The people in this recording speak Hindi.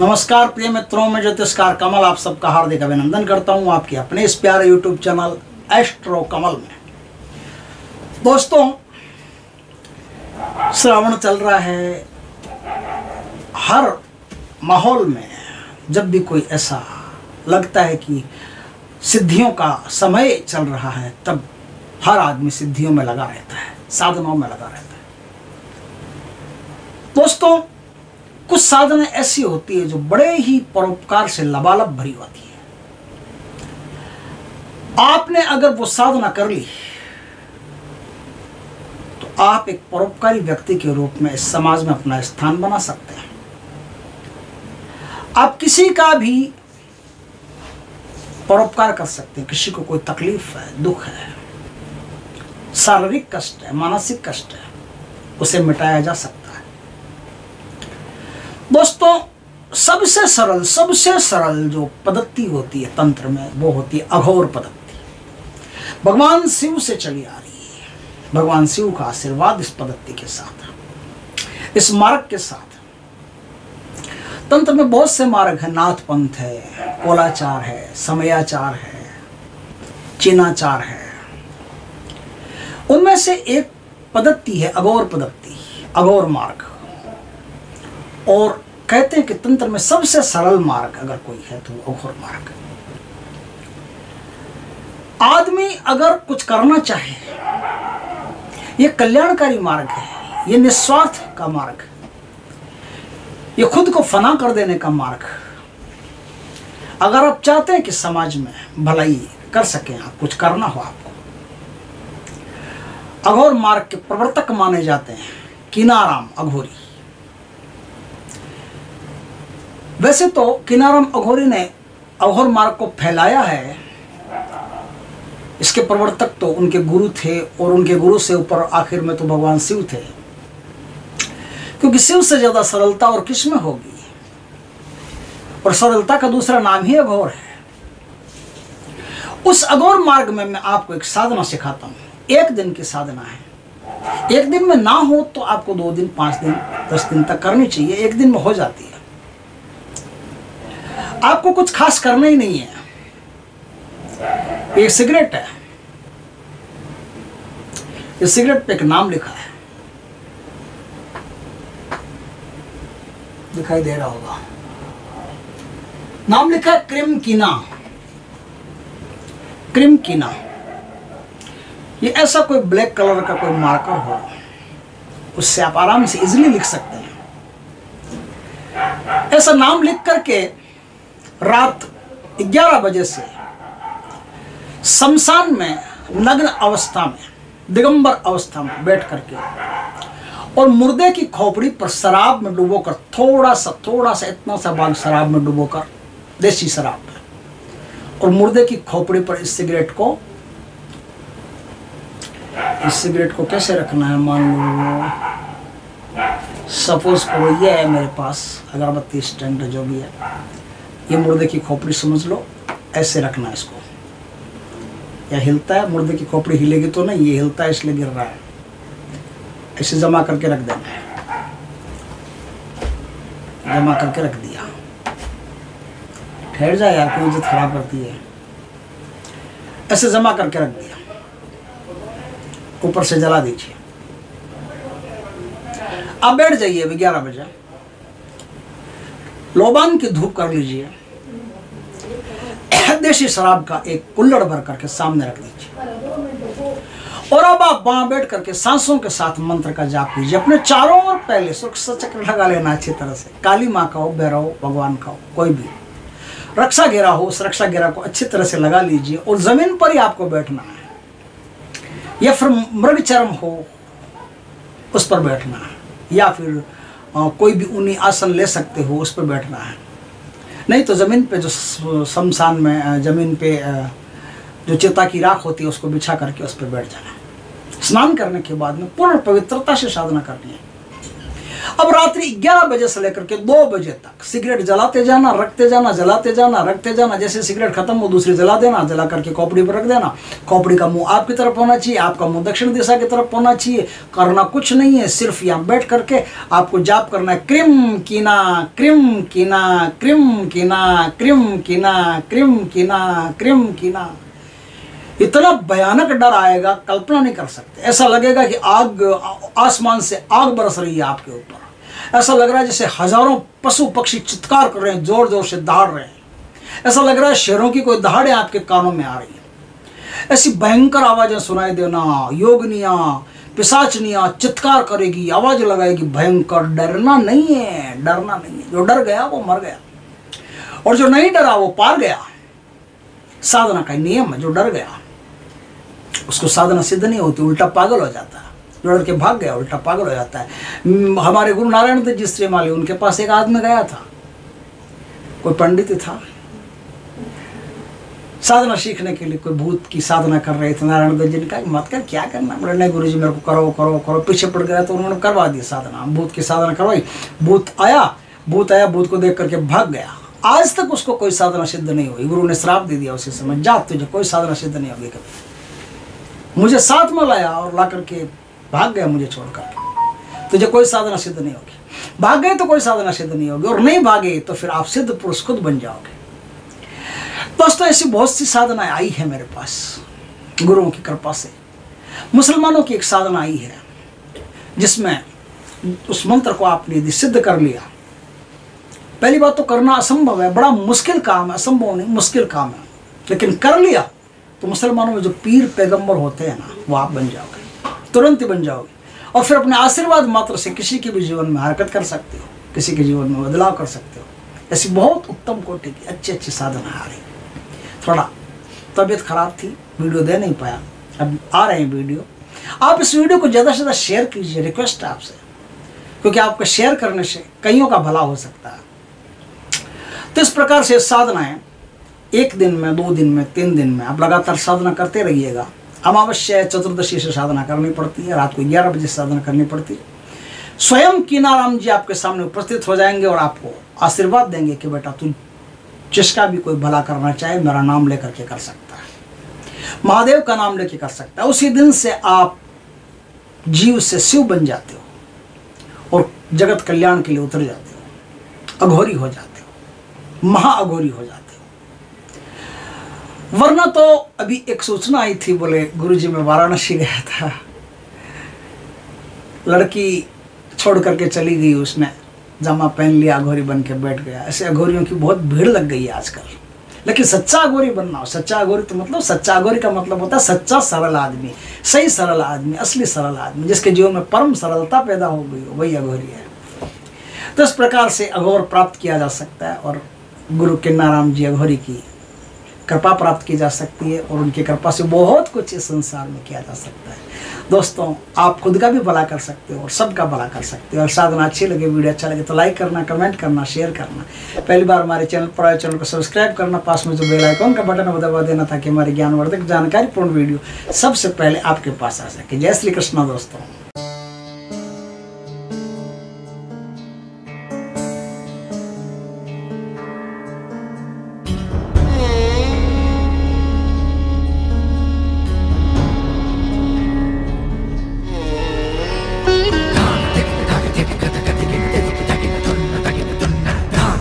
नमस्कार प्रिय मित्रों, में ज्योतिषकार कमल आप सबका हार्दिक अभिनंदन करता हूँ आपके अपने इस प्यारे यूट्यूब चैनल एस्ट्रो कमल में। दोस्तों, श्रावण चल रहा है। हर माहौल में जब भी कोई ऐसा लगता है कि सिद्धियों का समय चल रहा है, तब हर आदमी सिद्धियों में लगा रहता है साधनों में लगा रहता है। दोस्तों कुछ साधना ऐसी होती है जो बड़े ही परोपकार से लबालब भरी होती है। आपने अगर वो साधना कर ली तो आप एक परोपकारी व्यक्ति के रूप में इस समाज में अपना स्थान बना सकते हैं। आप किसी का भी परोपकार कर सकते हैं। किसी को कोई तकलीफ़ है, दुख है, शारीरिक कष्ट है, मानसिक कष्ट है, उसे मिटाया जा सकता है। दोस्तों, सबसे सरल सबसे सरल जो पद्धति होती है तंत्र में, वो होती है अघोर पद्धति। भगवान शिव से चली आ रही है। भगवान शिव का आशीर्वाद इस पद्धति के साथ, इस मार्ग के साथ। तंत्र में बहुत से मार्ग है, नाथ पंथ है, कोलाचार है, समयाचार है, चिनाचार है। उनमें से एक पद्धति है अगौर पद्धति अगौर मार्ग। और कहते हैं कि तंत्र में सबसे सरल मार्ग अगर कोई है तो वो अघोर मार्ग आदमी अगर कुछ करना चाहे, ये कल्याणकारी मार्ग है, ये निस्वार्थ का मार्ग ये खुद को फना कर देने का मार्ग अगर आप चाहते हैं कि समाज में भलाई कर सके, आप कुछ करना हो आपको। अघोर मार्ग के प्रवर्तक माने जाते हैं, किनाराम अघोरी। वैसे तो किनाराम अघोरी ने अघोर मार्ग को फैलाया है। इसके प्रवर्तक तो उनके गुरु थे और उनके गुरु से ऊपर आखिर में तो भगवान शिव थे। क्योंकि शिव से ज़्यादा सरलता और किसमें होगी। और सरलता का दूसरा नाम ही अघोर है। उस अघोर मार्ग में मैं आपको एक साधना सिखाता हूँ। एक दिन की साधना है। एक दिन में ना हो तो आपको दो दिन, पाँच दिन, दस दिन तक करनी चाहिए। एक दिन में हो जाती है। आपको कुछ खास करना ही नहीं है। एक सिगरेट है। इस सिगरेट पे एक नाम लिखा है। दिखाई दे रहा होगा। नाम लिखा है क्रिम कीना। क्रिम कीना। ये ऐसा कोई ब्लैक कलर का कोई मार्कर हो, उससे आप आराम से इजीली लिख सकते हैं। ऐसा नाम लिख करके रात 11 बजे से शमशान में, नग्न अवस्था में, दिगंबर अवस्था में बैठ करके और मुर्दे की खोपड़ी पर शराब में डुबोकर, थोड़ा सा थोड़ा सा, इतना सा भाग शराब में डुबोकर, देसी शराब में, और मुर्दे की खोपड़ी पर इस सिगरेट को, इस सिगरेट को कैसे रखना है, मान लो? सपोज़ करो, ये है मेरे पास, अगरबत्ती स्टैंड जो भी है। ये मुर्दे की खोपड़ी समझ लो, ऐसे रखना इसको। या हिलता है, मुर्दे की खोपड़ी हिलेगी तो नहीं, ये हिलता है, इसलिए गिर रहा है। ऐसे जमा करके रख देना है। जमा करके रख दिया। ठहर जाए यार, कोई इज़्ज़त खराब करती है। ऐसे जमा करके रख दिया। ऊपर से जला दीजिए। अब बैठ जाइए अभी ग्यारह बजे। लोबान की धूप कर लीजिए। देशी शराब का एक कुल्लड़ भर करके सामने रख दीजिए और अब आप वहाँ बैठ करके सांसों के साथ मंत्र का जाप कीजिए। अपने चारों ओर पहले सुरक्षा चक्र लगा लेना अच्छी तरह से। काली माँ का हो, भैरव भगवान का हो, कोई भी। रक्षा घेरा हो, उस रक्षा घेरा को अच्छी तरह से लगा लीजिए और ज़मीन पर ही आपको बैठना है। या फिर मृग चरम हो, उस पर बैठना है। या फिर कोई भी ऊनी आसन ले सकते हो, उस पर बैठना है। नहीं तो ज़मीन पे जो शमशान में ज़मीन पे जो चेता की राख होती है, उसको बिछा करके उस पर बैठ जाना है। स्नान करने के बाद में पूर्ण पवित्रता से साधना करनी है। अब रात्रि 11 बजे से लेकर के 2 बजे तक सिगरेट जलाते जाना, रखते जाना, जलाते जाना, रखते जाना, जैसे सिगरेट खत्म हो दूसरी जला देना, जला करके कॉपड़ी पर रख देना। कॉपड़ी का मुँह आपकी तरफ़ होना चाहिए, आपका मुँह दक्षिण दिशा की तरफ़ होना चाहिए। करना कुछ नहीं है, सिर्फ़ यहाँ बैठ करके आपको जाप करना है। क्रिम कीना क्रिम कीना क्रिम कीना क्रिम कीना क्रिम कीना क्रिम कीना। इतना भयानक डर आएगा, कल्पना नहीं कर सकते। ऐसा लगेगा कि आग, आसमान से आग बरस रही है आपके ऊपर। ऐसा लग रहा है जैसे हज़ारों पशु पक्षी चित्कार कर रहे हैं ज़ोर ज़ोर से दहाड़ रहे हैं। ऐसा लग रहा है शेरों की कोई दहाड़े आपके कानों में आ रही है। ऐसी भयंकर आवाज़ें सुनाई देना, योगनिया पिसाचनिया चित्कार करेगी, आवाज़ लगाएगी, भयंकर डरना नहीं है, डरना नहीं है। जो डर गया, वो मर गया। और जो नहीं डरा, वो पार गया। साधना का नियम है, जो डर गया, उसको साधना सिद्ध नहीं होती, उल्टा पागल हो जाता है। डर के भाग गया उल्टा पागल हो जाता है। हम्म, हमारे गुरु नारायण देव जिस माली उनके पास एक आदमी गया था। कोई पंडित था। साधना सीखने के लिए कोई भूत की साधना कर रहे थे नारायण देव जी ने कहा मत कर क्या करना? बोले नहीं गुरु जी मेरे को करो करो करो। पीछे पड़ गया तो उन्होंने करवा दी साधना। भूत की साधना करवाई। भूत आया भूत आया भूत को देख करके भाग गया। आज तक उसको कोई साधना सिद्ध नहीं हुई। गुरु ने श्राप दे दिया उसी समय जा तुझे कोई साधना सिद्ध नहीं होगी। कभी मुझे साथ में लाया और ला करके भाग गया मुझे छोड़कर। तुझे कोई साधना सिद्ध नहीं होगी। भाग गए तो कोई साधना सिद्ध नहीं होगी और नहीं भागे तो फिर आप सिद्ध पुरुष खुद बन जाओगे। दोस्तों, ऐसी बहुत सी साधनाएँ आई है मेरे पास, गुरुओं की कृपा से। मुसलमानों की एक साधना आई है, जिसमें उस मंत्र को आपने यदि सिद्ध कर लिया। पहली बात तो करना असंभव है, बड़ा मुश्किल काम है, असंभव नहीं, मुश्किल काम है। लेकिन कर लिया तो मुसलमानों में जो पीर पैगंबर होते हैं ना, वो आप बन जाओगे। तुरंत ही बन जाओगे। और फिर अपने आशीर्वाद मात्र से किसी के भी जीवन में हरकत कर सकते हो, किसी के जीवन में बदलाव कर सकते हो। ऐसी बहुत उत्तम कोटि की अच्छी अच्छी साधना आ रही। थोड़ा तबीयत खराब थी, वीडियो दे नहीं पाया। अब आ रहे हैं वीडियो। आप इस वीडियो को ज़्यादा से ज़्यादा शेयर कीजिए रिक्वेस्ट है आपसे। क्योंकि आपको शेयर करने से कईयों का भला हो सकता है। तो इस प्रकार से साधनाएँ, एक दिन में, दो दिन में, तीन दिन में आप लगातार साधना करते रहिएगा। अमावस्या चतुर्दशी से साधना करनी पड़ती है, रात को ग्यारह बजे साधना करनी पड़ती है। स्वयं कीनाराम जी आपके सामने उपस्थित हो जाएँगे और आपको आशीर्वाद देंगे कि बेटा तू जिसका भी कोई भला करना चाहे, मेरा नाम लेकर के कर सकता है। महादेव का नाम लेके कर सकता है। उसी दिन से आप जीव से शिव बन जाते हो और जगत कल्याण के लिए उतर जाते हो। अघोरी हो जाते हो। महाअघोरी हो जाते हो। वरना तो अभी एक सूचना आई थी बोले, गुरुजी मैं वाराणसी गया था। लड़की छोड़ करके चली गई उसने, जामा पहन लिया, अघोरी बन के बैठ गया। ऐसे अघोरियों की बहुत भीड़ लग गई है आजकल। लेकिन सच्चा अघोरी बनना हो सच्चा अघोरी तो मतलब सच्चा अघोरी का मतलब होता है सच्चा सरल आदमी, सही सरल आदमी, असली सरल आदमी, जिसके जीवन में परम सरलता पैदा हो गई हो, वही अघोरी है। तो इस प्रकार से अघोर प्राप्त किया जा सकता है और गुरु किन्नाराम जी अघोरी की कृपा प्राप्त की जा सकती है और उनकी कृपा से बहुत कुछ इस संसार में किया जा सकता है। दोस्तों, आप खुद का भी भला कर सकते हो और सबका भला कर सकते हो। और साधना अच्छी लगे, वीडियो अच्छा लगे तो लाइक करना कमेंट करना शेयर करना। पहली बार हमारे चैनल पर आए चैनल को सब्सक्राइब करना, पास में जो बेल आइकॉन का बटन है दबा देना ताकि हमारे ज्ञानवर्धक जानकारीपूर्ण वीडियो सबसे पहले आपके पास आ सके। जय श्री कृष्णा दोस्तों।